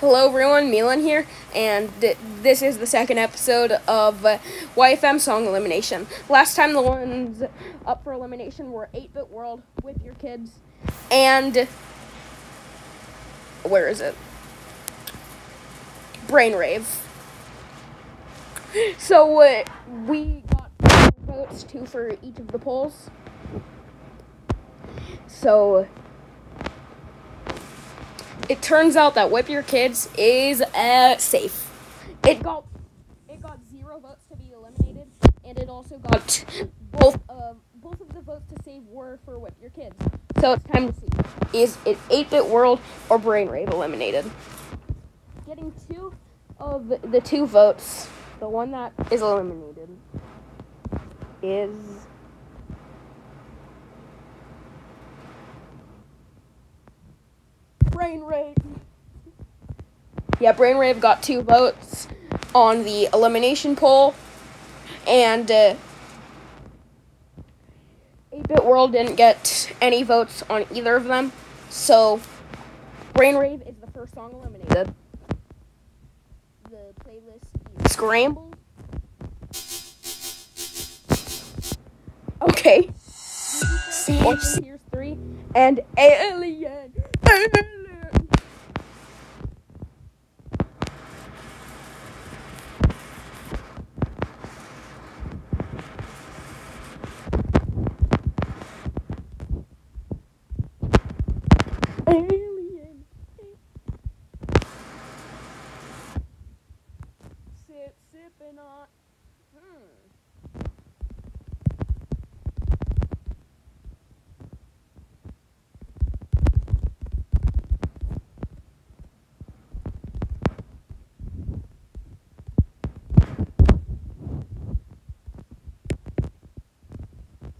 Hello, everyone. Meelin here, and th- this is the second episode of uh, YFM Song Elimination. Last time, the ones up for elimination were 8 Bit World Whip Your Kids, and. Where is it? Brainwave. So, uh, we got votes, two for each of the polls. So it turns out that Whip Your Kids is uh, safe. It got it got zero votes to be eliminated, and it also got both uh, both of the votes to save were for Whip Your Kids. So it's time to see is it 8-bit world or Brainwave eliminated? Getting two of the two votes, the one that is eliminated is Brainwave. Yeah, Brainwave got two votes on the elimination poll, and uh, 8-Bit World didn't get any votes on either of them. So, Brainwave is the first song eliminated. The playlist is Scramble. Okay. Orphan Tears 3 and. Alien. Alien. Sip, sipping on. Hmm.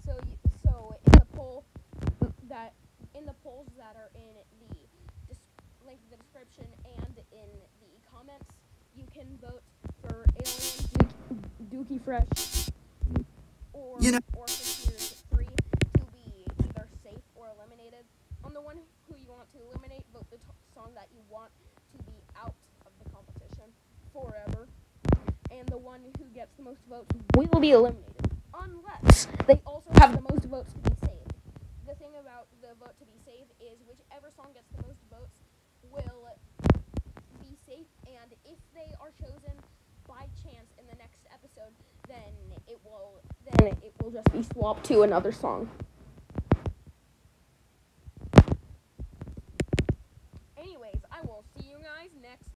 So, you, so in the poll that in the polls that are in the dis- link in the description and in the comments, you can vote for Alien, Dookie, Dookie Fresh, or You know- Orphan Tears 3 to be either safe or eliminated. On the one who you want to eliminate, vote the song that you want to be out of the competition forever. And the one who gets the most votes will be eliminated. Unless they also have the most votes to be saved. The thing about the vote to be saved is whichever song gets the most votes will be safe, and if they are chosen by chance in the next episode, then it will then it will just be swapped to another song.